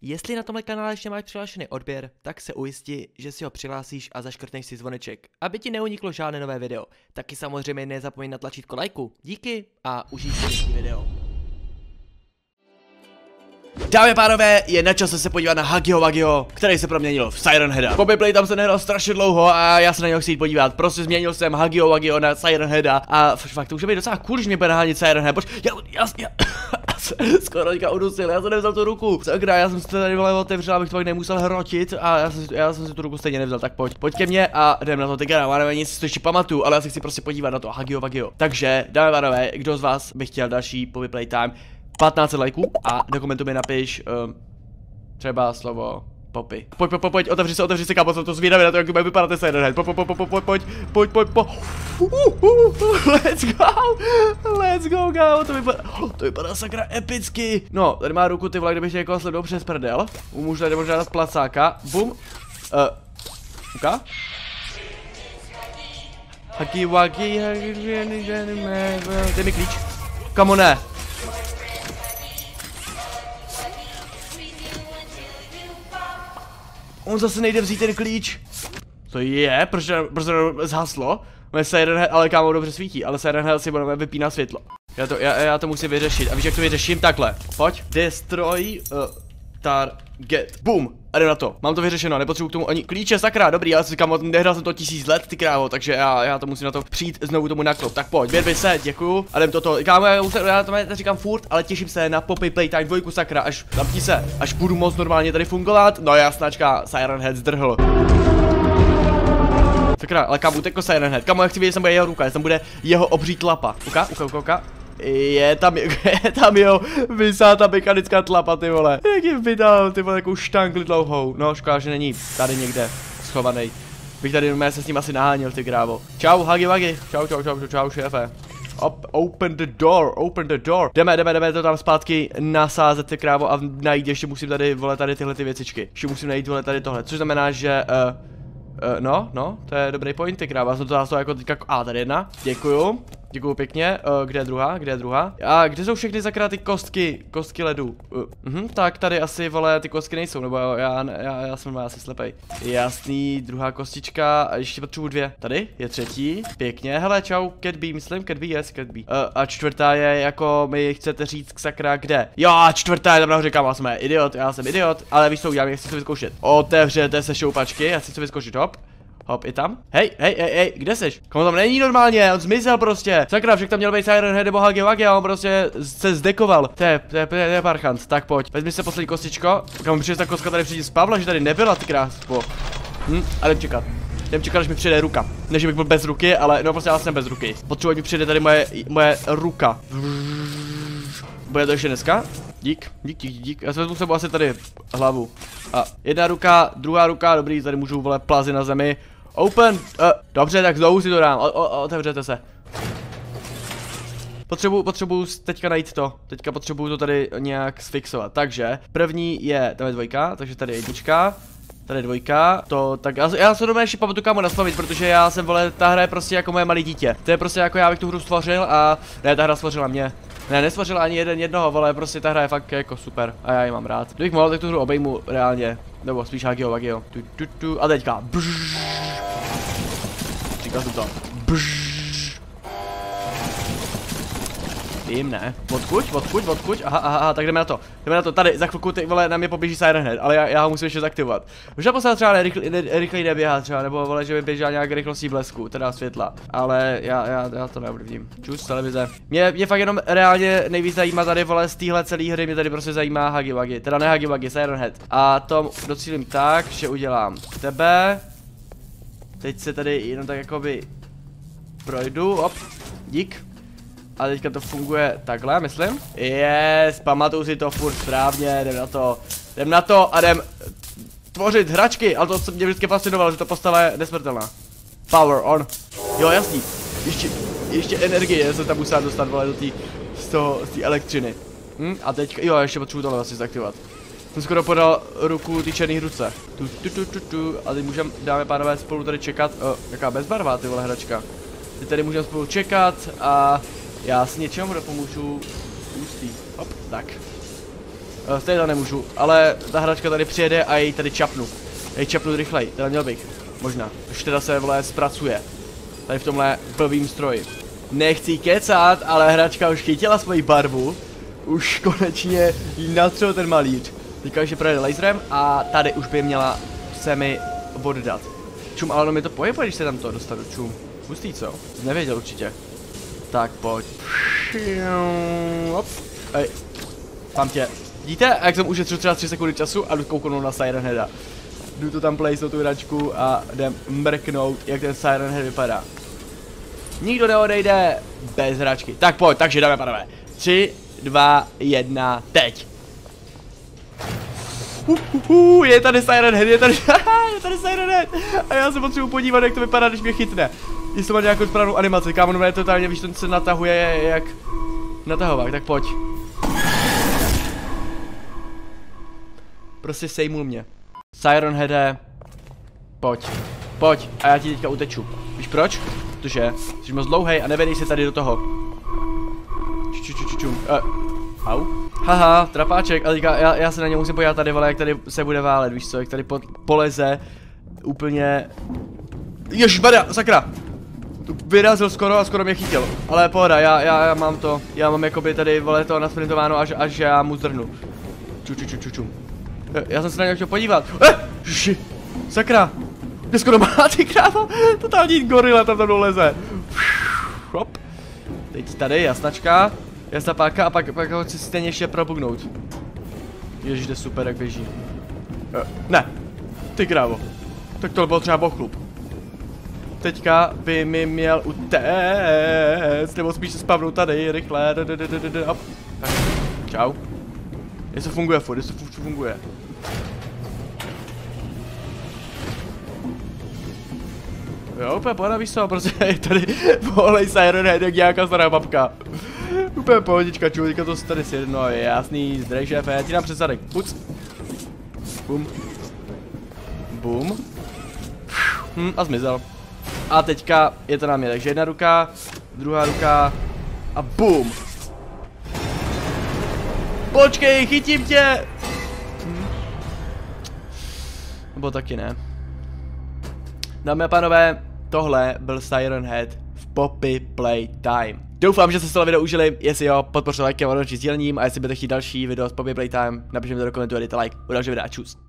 Jestli na tomhle kanále ještě máš přihlášený odběr, tak se ujisti, že si ho přihlásíš a zaškrtneš si zvoneček, aby ti neuniklo žádné nové video. Taky samozřejmě nezapomeň na tlačítko lajku. Díky a užij si video. Dámy a pánové, je na čase se podívat na Hagio Wagio, který se proměnil v Siren Heada. Po Play tam se nehrál strašně dlouho a já se na něho chci jít podívat. Prostě změnil jsem Hagio Wagio na Siren Heada a fakt to už je být docela cool, když mě bude hánit Siren Head. Poč, já, já, já, skoro teďka udusil, já jsem nevzal tu ruku. Sakra, já jsem si to tady vole otevřel, abych to pak nemusel hrotit a já jsem, já jsem si tu ruku stejně nevzal, tak pojď. Pojď ke mně a jdem na to teďka, já nevím, si to ještě pamatuju, ale já si chci prostě podívat na to Hagio Wagio. Takže, dáme pánové, kdo z vás by chtěl další Poppy Playtime, 15 lajků a do komentu mi napiš um, třeba slovo Popy. Pojď, pojď, pojď, otevři se, otevři se, kámo, jsem to zvědavý na to, jak bude vypadat ten Sirenhead. Pojď, pojď, pojď, pojď, pojď, pojď, pojď, pojď, let's go, let's go, kámo, to vypadá, to vypadá sakra epicky. No, tady má ruku, ty vole, kdybych jako sledoval přes prdel. Můžu tady možná dát placáka, bum, uh, uka? Haki waki, dej mi klíč. Kamo ne. On zase nejde vzít ten klíč. To je, proč, proč to zhaslo? Siren ale kámo dobře svítí, ale Siren si budeme vypínat světlo. Já to, já, já to musím vyřešit. A víš jak to vyřeším? Takhle. Pojď. Destroy uh, target. Boom. A jdem na to. Mám to vyřešeno, nepotřebuji k tomu ani klíče, sakra, dobrý, já si říkám, nehrál jsem to tisíc let, ty krávo, takže já, já to musím na to přijít znovu tomu naklop. Tak pojď, vědvi se, děkuju. A jdem toto, kámo, já, já to říkám furt, ale těším se na Poppy Playtime dvojku, sakra, až zapni se, až budu moc normálně tady fungovat. No jasnačka, Siren Head zdrhl. Sakra, ale kámo, jako Siren Head. Kámo, já chci vidět, tam bude jeho ruka, tam bude jeho obří tlapa. Uka, uka, uka, uka. Je tam, je tam jo, vysá ta mechanická tlapa, ty vole. Jak jim vydal, ty vole, takovou štangli dlouhou. No, škoda, že není tady někde schovaný. Bych tady jenom se s ním asi naháněl, ty krávo. Čau, hagi wagi. Čau, čau, čau, čau, čau, šéfe. Op, open the door, open the door. Jdeme, jdeme, jdeme to tam zpátky nasázet ty krávo a najít, ještě musím tady, vole, tady tyhle ty věcičky. Ještě musím najít, vole, tady tohle, což znamená, že, uh, uh, no, no, to je dobrý point, ty krávo, já jsem to zase jako teďka, a tady jedna, děkuju. Děkuju pěkně. Uh, kde je druhá? Kde je druhá? A kde jsou všechny zakrát ty kostky? Kostky ledu. Uh, uh tak tady asi, vole, ty kostky nejsou, nebo já, já, já jsem asi slepej. Jasný, druhá kostička a ještě potřebuji dvě. Tady je třetí. Pěkně. Hele, čau, Catby, myslím, Catby, yes, Catby. Uh, a čtvrtá je jako mi chcete říct sakra kde. Jo, čtvrtá je tam nahoře, kam jsme. Idiot, já jsem idiot, ale víš co udělám, chci to vyzkoušet. Otevřete se šoupačky, já chci to vyzkoušet, hop. Hop, je tam? Hej, hej, hej, hej, kde seš? Komu tam není normálně, on zmizel prostě. Sakra, však tam měl být Siren Head nebo Hagi Wagi a on prostě se zdekoval. To je, to je, to je, parchant, tak pojď. Vezmi se poslední kostičko. Kam přijde ta kostka tady přijde z Pavla, že tady nebyla, ty kráspo. Hm, a jdem čekat. Jdem čekat, až mi přijde ruka. Ne, že bych byl bez ruky, ale no prostě já jsem bez ruky. Potřebuji, mi přijde tady moje, moje ruka. Bude to ještě dneska? Dík, dík, dík, dík. Já se vezmu sebou asi tady hlavu. A jedna ruka, druhá ruka, dobrý, tady můžu vole plazy na zemi. Open, uh, dobře, tak znovu si to dám, o, o, otevřete se. Potřebuju, potřebuju teďka najít to, teďka potřebuju to tady nějak sfixovat, takže první je, tam je dvojka, takže tady je jednička, Tady je dvojka, to, tak já, já se doma ještě pamatuju kámo nastavit, protože já jsem, vole, ta hra je prostě jako moje malé dítě. To je prostě jako já bych tu hru stvořil a, ne, ta hra stvořila mě. Ne, nestvořila ani jeden jednoho, vole, prostě ta hra je fakt jako super a já ji mám rád. Kdybych mohl, tak tu hru obejmu reálně, nebo spíš Hagio, Hagio. Tu, tu, tu, a teďka, brž. Říkal jsem to, brž. Vím, ne. Odkuď, odkuď, odkuď, aha, aha, aha, tak jdeme na to. Jdeme na to, tady, za chvilku ty vole, na mě poběží Siren hned, ale já, já ho musím ještě zaktivovat. Možná poslat třeba rychlej ne, rychlej neběhá třeba, nebo vole, že by běžela nějak rychlostí blesku, teda světla. Ale já, já, já to neovlivním. Čus, televize. Mě, mě fakt jenom reálně nejvíc zajímá tady vole z téhle celé hry, mě tady prostě zajímá Hagi Wagi, teda ne Hagi Wagi, Siren Head. A to docílím tak, že udělám tebe. Teď se tady jenom tak jakoby projdu, op, dík. A teďka to funguje takhle, myslím. Yes, pamatuju si to furt správně, jdem na to. Jdem na to a jdem tvořit hračky, ale to, co mě vždycky fascinovalo, že ta postava je nesmrtelná. Power on. Jo, jasný. Ještě, ještě energie se tam musím dostat, vole, do té, z toho, z té elektřiny. Hm, a teď, jo, ještě potřebuji tohle asi zaktivovat. Jsem skoro podal ruku ty černý ruce. Tu, tu, tu, tu, tu. A teď můžeme, dáme pánové, spolu tady čekat. O, jaká bezbarvá ty vole hračka. Teď tady můžeme spolu čekat a já s něčemu dopomůžu ústí. Hop, tak. Uh, stejně to nemůžu, ale ta hračka tady přijede a ji tady čapnu. Já ji čapnu rychleji, teda měl bych. Možná. Už teda se vole zpracuje. Tady v tomhle blbým stroji. Nechci kecat, ale hračka už chytila svoji barvu. Už konečně jí natřel ten malíř. Teďka, že projede laserem a tady už by měla se mi oddat. Čum, ale ono mi to pohybuje, když se tam to dostanu, čum. Hustý, co? Nevěděl určitě. Tak pojď. Hop. Ej. Tam tě. Vidíte, jak jsem ušetřil třeba 3 sekundy času a jdu kouknout na Siren Heada. Jdu to tam placenout tu hračku a jdem mrknout, jak ten Siren Head vypadá. Nikdo neodejde bez hračky. Tak pojď, takže dáme panové. 3, 2, 1, teď. Uh, uh, uh, je tady Siren Head, je tady, je tady Siren Head. A já se potřebuji podívat, jak to vypadá, když mě chytne. Jestli má nějakou správnou animaci, kámo, je totálně, víš, ten se natahuje jak natahovák, tak pojď. Prostě sejmul mě. Siren Heade, pojď, pojď a já ti teďka uteču. Víš proč? Protože jsi moc dlouhej a nevedej se tady do toho. Čučučučum. Uh, au. Haha, trapáček, ale já, já se na ně musím podívat tady, vole, jak tady se bude válet, víš co, jak tady po, poleze úplně... Ježišmarja, sakra! Vyrazil skoro a skoro mě chytil, ale pohoda, já, já, já mám to, já mám jakoby tady, vole, to nasprintováno, až, až já mu zdrhnu. Ču, ču, ču, ču, ču. Já jsem se na něj chtěl podívat. Eh, ši, sakra. Kde skoro má ty krávo? Totální gorila tam tam leze. Hop. Teď tady, jasnačka. Jasná páka a pak, pak ho chci stejně ještě probugnout. Ježiš, jde super, jak běží. Uh, ne. Ty krávo. Tak to byl třeba bochlup. Teďka by mi měl utéct, nebo spíš se spavnout tady, rychle. Tak, čau. Jestli funguje furt, jestli funguje. Jo, úplně pohoda, víš co, prostě tady volej Siren Head jak nějaká stará babka. Úplně pohodička, teďka to tady si no je jasný, zdrej šéfe, já ti dám před zadek, puc. Bum. Bum. Hm, a zmizel. A teďka je to na mě, takže jedna ruka, druhá ruka a bum. Počkej, chytím tě! Nebo taky ne. Dámy a pánové, tohle byl Siren Head v Poppy Playtime. Doufám, že jste se to video užili, jestli jo, podpořte lajkem, odnoží sdílením a jestli budete chtít další video z Poppy Playtime, napište mi to do komentu a dejte like. U dalšího videa, čus.